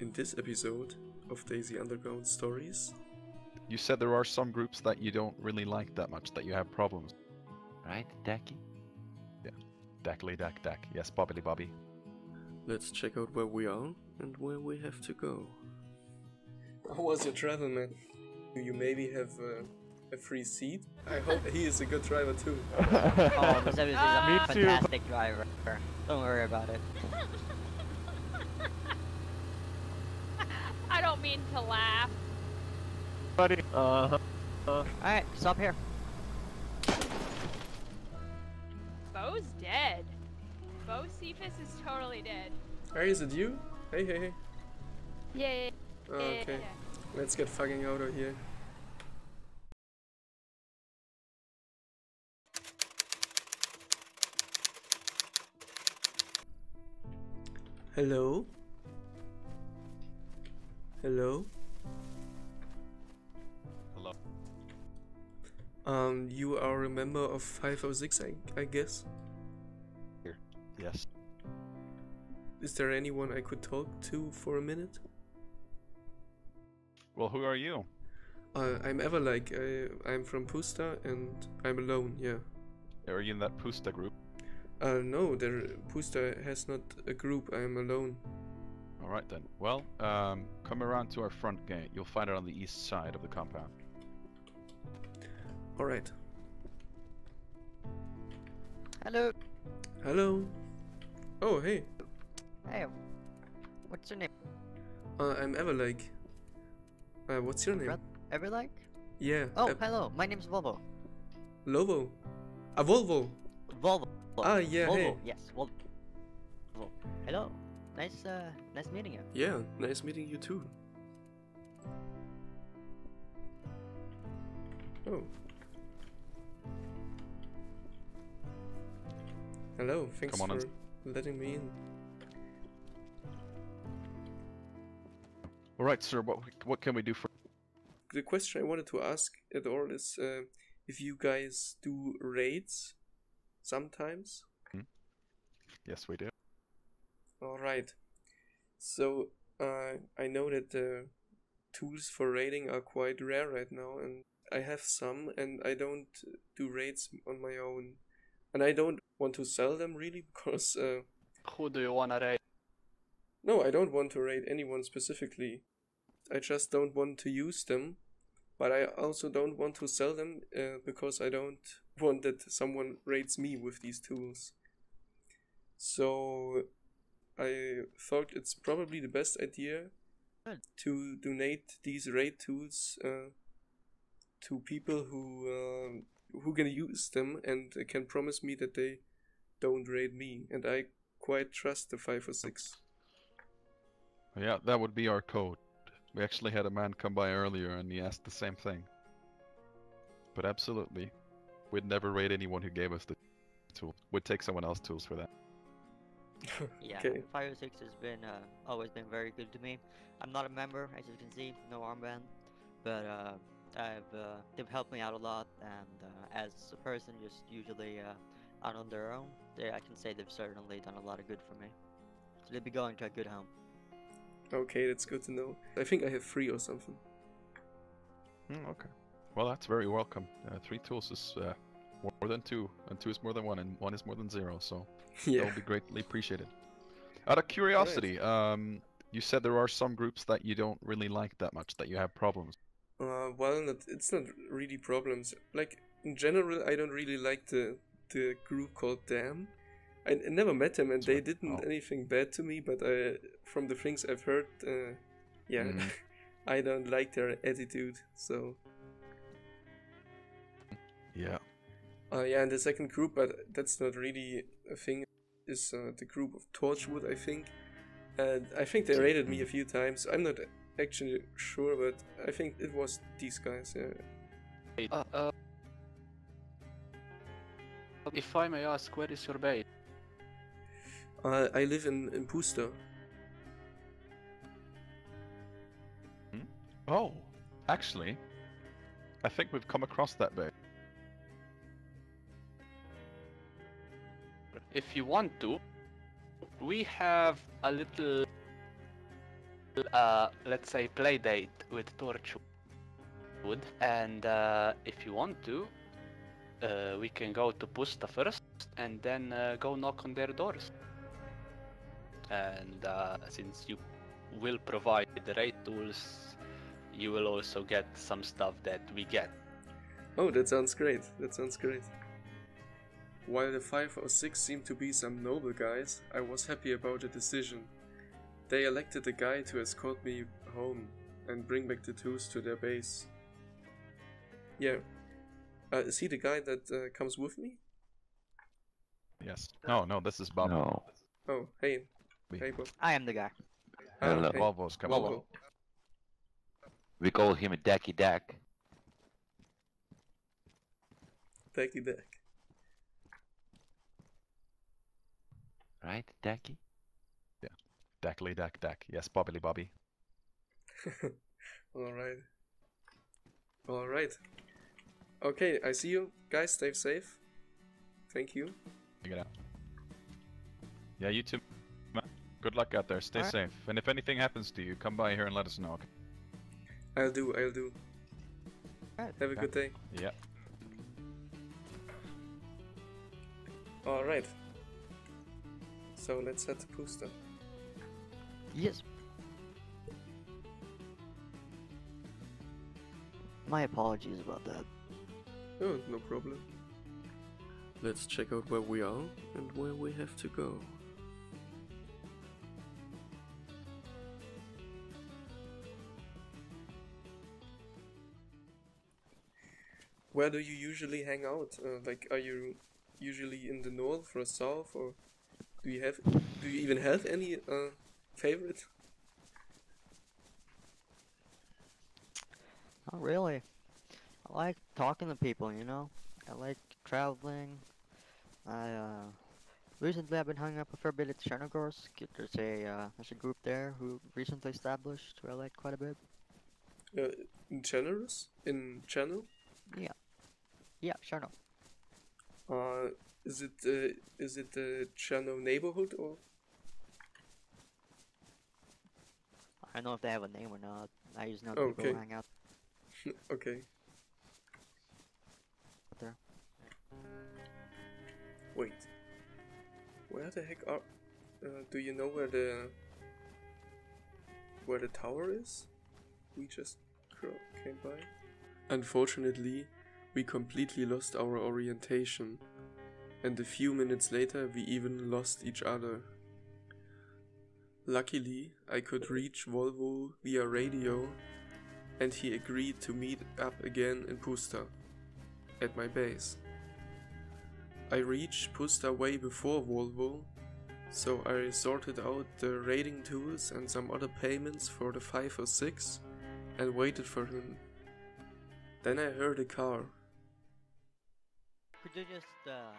in this episode of DayZ Underground Stories. You said there are some groups that you don't really like that much, that you have problems. Right, Decky? Dackly dack dack. Yes, bobbly bobby. Let's check out where we are and where we have to go. How was your travel, man? Do you maybe have uh, a free seat? I hope he is a good driver too. Oh, this is Ah. a Me too. fantastic driver. Don't worry about it. I don't mean to laugh. Buddy. Uh-huh. Alright, stop here. Bo's dead. Bo Cephas is totally dead. Hey, is it you? Hey, hey, hey. Yeah, yeah, Oh, okay, let's get fucking out of here. Hello? Hello? Hello. Um, you are a member of 506, I, I guess? Here. Yes. Is there anyone I could talk to for a minute? Well, who are you? Uh, I'm Everlike. I, I'm from Pusta and I'm alone, yeah. Are you in that Pusta group? Uh, no, there, Pusta has not a group. I'm alone. All right then. Well, um, come around to our front gate. You'll find it on the east side of the compound. Alright. Hello. Hello. Oh, hey. Hey. What's your name? Uh, I'm Everlike. Uh, what's your name? Brad- Everlike? Yeah. Oh, Ev- hello. My name's Volvo. Lovo. A Volvo. Volvo. Ah, yeah, Volvo. hey. Yes, Volvo. Volvo. Hello. Nice, uh, nice meeting you. Yeah, nice meeting you too. Oh. Hello, thanks Come on for in. letting me in. All right, sir. What what can we do for? The question I wanted to ask at all is uh, if you guys do raids sometimes. Yes, we do. All right. So uh, I know that the tools for raiding are quite rare right now, and I have some, and I don't do raids on my own, and I don't want to sell them really because uh, Who do you wanna raid? no, I don't want to raid anyone specifically. I just don't want to use them, but I also don't want to sell them uh, because I don't want that someone raids me with these tools. So I thought it's probably the best idea Good. to donate these raid tools uh, to people who um who can use them and can promise me that they don't raid me, and I quite trust the five or six. Yeah, that would be our code. We actually had a man come by earlier, and he asked the same thing. But absolutely, we'd never raid anyone who gave us the tool. We'd take someone else's tools for that. Yeah, Okay. Fire Six has been uh, always been very good to me. I'm not a member, as you can see, no armband, but uh, I've uh, they've helped me out a lot, and uh, as a person just usually uh, out on their own, they, I can say they've certainly done a lot of good for me. So they'll be going to a good home. Okay, that's good to know. I think I have three or something. Hmm, okay. Well, that's very welcome. Uh, three tools is uh, more than two, and two is more than one, and one is more than zero. So that yeah. would be greatly appreciated. Out of curiosity, um, you said there are some groups that you don't really like that much, that you have problems. Uh, well, not, it's not really problems. Like in general, I don't really like the the group called Damn. I, I never met them, and they Sorry. didn't Oh. anything bad to me. But I, from the things I've heard, uh, yeah, Mhm. I don't like their attitude. So Yeah. Uh, yeah, and the second group, but that's not really a thing, is uh, the group of Torchwood, I think. And I think they raided me a few times. I'm not actually sure, but I think it was these guys. Yeah. Uh, uh, if I may ask, where is your base? Uh, I live in, in Pusta. Oh, actually, I think we've come across that bay. If you want to, we have a little uh, let's say, play date with Torchwood, and uh, if you want to, uh, we can go to Pusta first, and then uh, go knock on their doors. And uh, since you will provide the raid tools, you will also get some stuff that we get. Oh, that sounds great. That sounds great. While the 5 or 6 seemed to be some noble guys, I was happy about the decision. They elected a guy to escort me home and bring back the tools to their base. Yeah. Uh, is he the guy that uh, comes with me? Yes. No, no, this is Bob. No. Oh, hey. We- Hey, Bob. I am the guy. Ah, Hello. hey. Volvo's coming. Volvo. We call him a Decky Deck. Becky Deck. Right, Decky? Dackly Dack Dack. Yes, Bobbily Bobby. Alright. Alright. Okay, I see you. Guys, stay safe. Thank you. Figure it out. Yeah, you too. man. Good luck out there. Stay Alright. safe. And if anything happens to you, come by here and let us know. okay? I'll do, I'll do. Alright. Have a good day. Yeah. Alright. So let's head to Pusta. Yes. My apologies about that. Oh, no problem. Let's check out where we are and where we have to go. Where do you usually hang out? Uh, like, are you usually in the north or south, or do you have do you even have any uh, favorite? Not really. I like talking to people, you know? I like traveling. I, uh, recently I've been hanging out a fair bit at Chernogorsk. There's a, uh, there's a group there who recently established who I like quite a bit. Uh, in Generous? In Channel? Yeah. Yeah, Cherno. Uh, is it uh, is it the Channel neighborhood or? I don't know if they have a name or not. I just know people Okay. who hang out okay. there. Wait. Where the heck are? Uh, do you know where the where the tower is? We just came by. Unfortunately, we completely lost our orientation, and a few minutes later, we even lost each other. Luckily, I could reach Volvo via radio, and he agreed to meet up again in Pusta, at my base. I reached Pusta way before Volvo, so I sorted out the raiding tools and some other payments for the 5 or 6 and waited for him. Then I heard a car. Could you just, uh,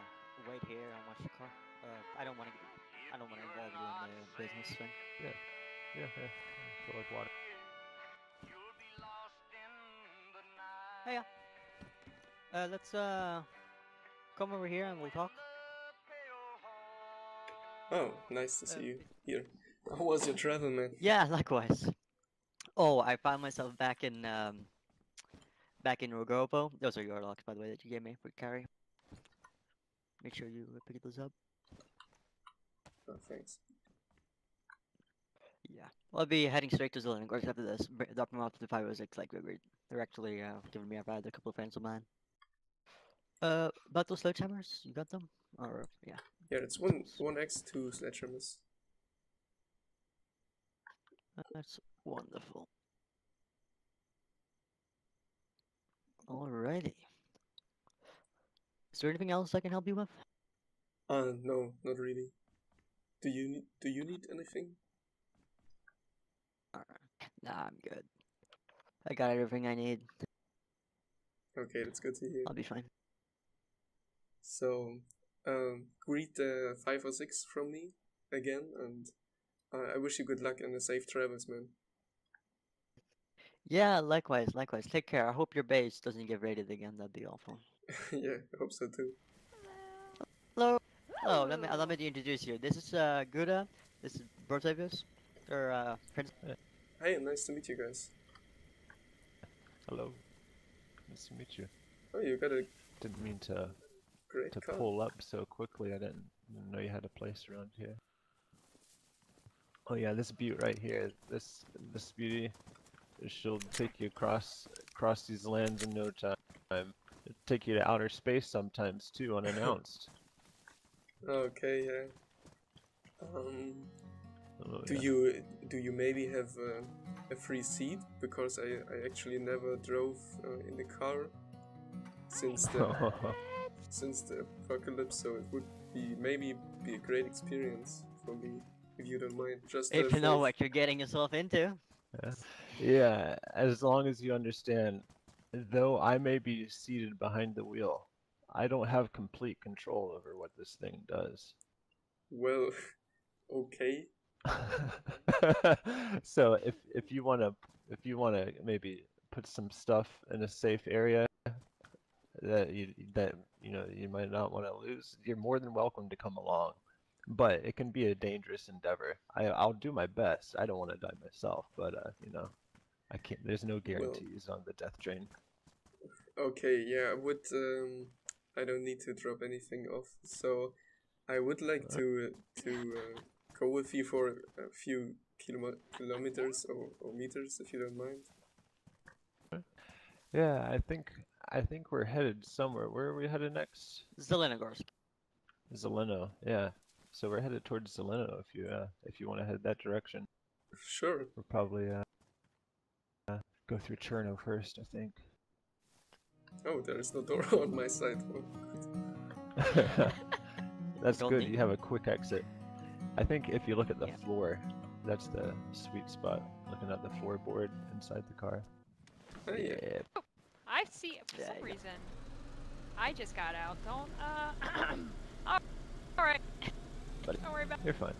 wait here and watch the car? Uh, I don't want to, I don't want to involve you in the business thing. Yeah, yeah. I feel like water. Hey, yeah. Uh, let's, uh, come over here and we'll talk. Oh, nice to Uh, see you here. How was your travel, man? Yeah, likewise. Oh, I found myself back in um back in Rogovo. Those are your locks, by the way, that you gave me for carry. Make sure you pick those up. Thanks. Yeah. Well, I'll be heading straight to Zelengorsk after this. br- Drop them off to the 506 like we agreed. They're actually uh, giving me a ride. A couple of friends of mine. Uh, about those sledgehammers, you got them? Or yeah. Yeah, it's one one X two sledgehammers. That's wonderful. Alrighty. Is there anything else I can help you with? Uh, no, not really. Do you need Do you need anything? Alright. Nah, I'm good. I got everything I need. Okay, that's good to hear. I'll be fine. So, um, greet the five or six from me again, and uh, I wish you good luck and a safe travels, man. Yeah, likewise, likewise. Take care. I hope your base doesn't get raided again. That'd be awful. yeah, I hope so too. Hello. Oh, let me let me introduce you. This is uh Gouda. This is Bertavius, or uh Prince. Hey, nice to meet you guys. Hello. Nice to meet you. Oh, you got a Didn't mean to great to car. pull up so quickly. I didn't, didn't know you had a place around here. Oh yeah, this butte right here. This this beauty. She'll take you across across these lands in no time. It'll take you to outer space sometimes too, unannounced. Okay, yeah. Um, Oh, do yeah. you do you maybe have uh, a free seat? Because I, I actually never drove uh, in the car since the since the apocalypse, so it would be maybe be a great experience for me if you don't mind. Just If you know what you're getting yourself into. Yeah, as long as you understand, though I may be seated behind the wheel, I don't have complete control over what this thing does. Well, okay. so if if you want to if you want to maybe put some stuff in a safe area that you that you know you might not want to lose, you're more than welcome to come along. But it can be a dangerous endeavor. I I'll do my best. I don't want to die myself, but uh, you know, I can't. There's no guarantees on the death train. Okay, yeah, I would. Um, I don't need to drop anything off, so I would like to to uh, go with you for a few kilom- kilometers or, or meters, if you don't mind. Yeah, I think I think we're headed somewhere. Where are we headed next? Zelenogorsk. Zeleno. Yeah. So we're headed towards Zeleno if you uh, if you want to head that direction. Sure. We're probably uh, uh, go through Cherno first, I think. Oh, there is no door on my side. Oh. That's Don't good. You have a quick exit. I think if you look at the Yeah. floor, that's the sweet spot. Looking at the floorboard inside the car. Ah, yeah. I see for There some you reason. I just got out. Don't uh. all right. Buddy. Don't worry about. You're fine.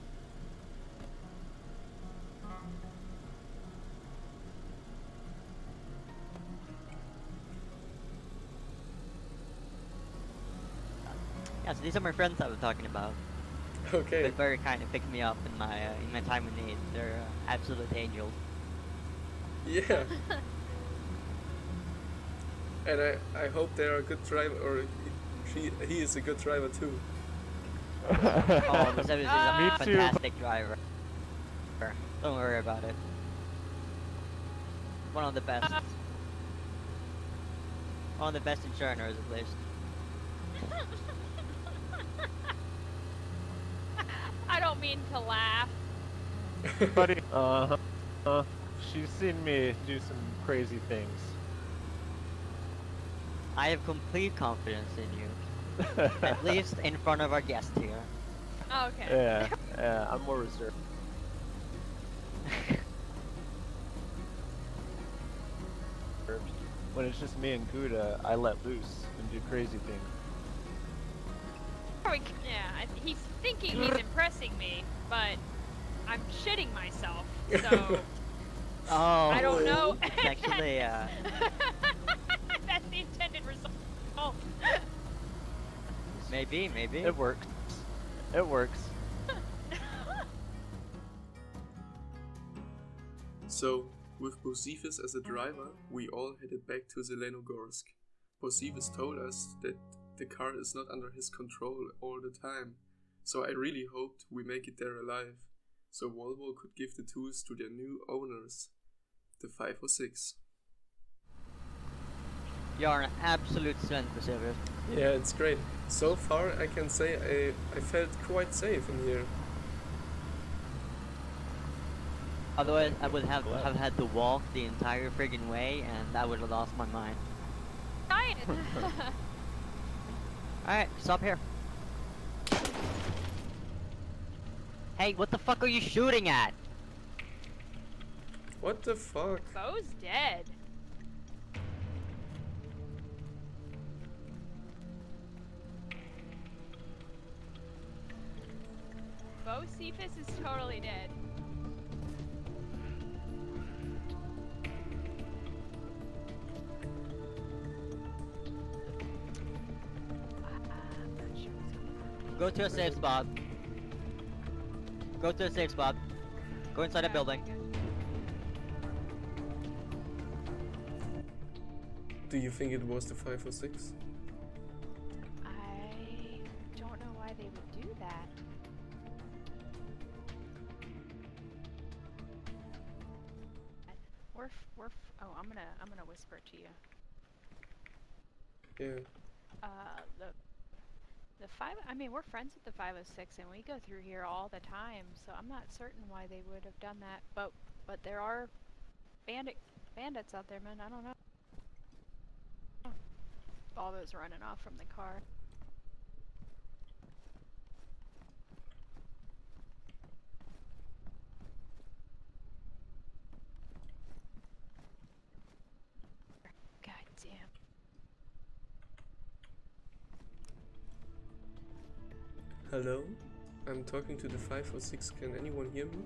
Yeah, so these are my friends I was talking about. Okay. They're very kind of picked me up in my uh, in my time of need. They're uh, absolute angels. Yeah. and I, I hope they are a good driver, or he, he is a good driver too. Oh, this is a Me too. fantastic driver. Don't worry about it. One of the best. One of the best insurers, at least. I don't mean to laugh. Buddy. Uh-huh. Uh, she's seen me do some crazy things. I have complete confidence in you, at least in front of our guest here. Okay. yeah, yeah, I'm more reserved. When it's just me and Gouda, I let loose and do crazy things. There we g- Yeah, I th- he's thinking he's impressing me, but I'm shitting myself. So Oh, I don't know. It's actually, uh, That's the intended result. Oh. maybe, maybe. It works. It works. So, with Bocephus as a driver, we all headed back to Zelenogorsk. Bocephus told us that the car is not under his control all the time, so I really hoped we make it there alive, so Volvo could give the tools to their new owners, the 506. You are an absolute saint, Vesuvius. Yeah, it's great. So far, I can say I, I felt quite safe in here. Otherwise, I would have have had to walk the entire friggin' way, and I would have lost my mind. Ryan. All right, stop here. Hey, what the fuck are you shooting at? What the fuck? Bo's dead. Bo Cephas is totally dead. Go to a safe spot. Go to a safe spot. Go inside a building. Do you think it was the 5 or 6? I don't know why they would do that. We're, oh, I'm gonna, I'm gonna whisper to you. Yeah. Uh, the the five I mean we're friends with the 506 and we go through here all the time so I'm not certain why they would have done that but but there are bandit bandits out there man I don't know. All those running off from the car. God damn. Hello? I'm talking to the 506. Can anyone hear me?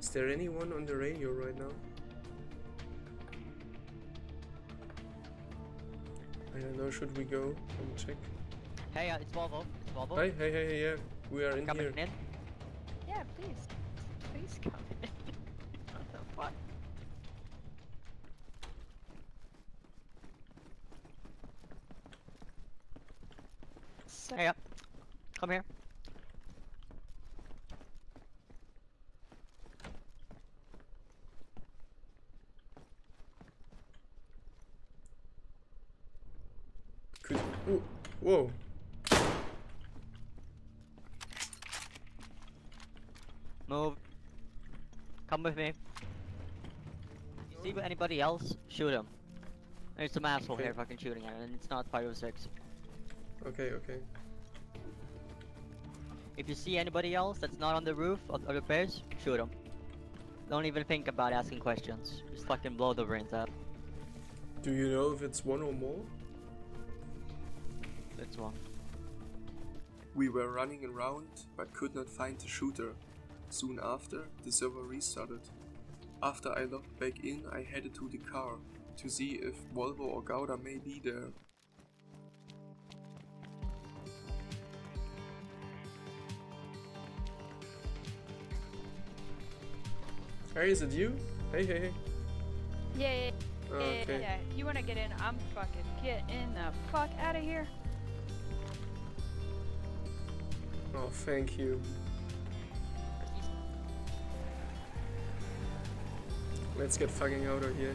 Is there anyone on the radio right now? I don't know, should we go and check? Hey, uh, it's Volvo. It's Volvo. Hey, hey, hey, hey, yeah, we are in Coming here. in. Yeah, please. Please come in. what the fuck? So Hey, up. Come here. Could. Whoa. Move. Come with me. You see anybody else? Shoot him. There's some asshole Okay. here fucking shooting at him, and it's not 506. Okay, okay. If you see anybody else that's not on the roof of, of the base, shoot them. Don't even think about asking questions. Just fucking blow the brains out. Do you know if it's one or more? That's one. We were running around but could not find the shooter. Soon after, the server restarted. After I logged back in, I headed to the car to see if Volvo or Gouda may be there. Hey, is it you? Hey, hey, hey. Yeah, yeah, yeah, yeah, okay. yeah. If you wanna get in, I'm fucking getting the fuck out of here. Oh, thank you. Let's get fucking out of here.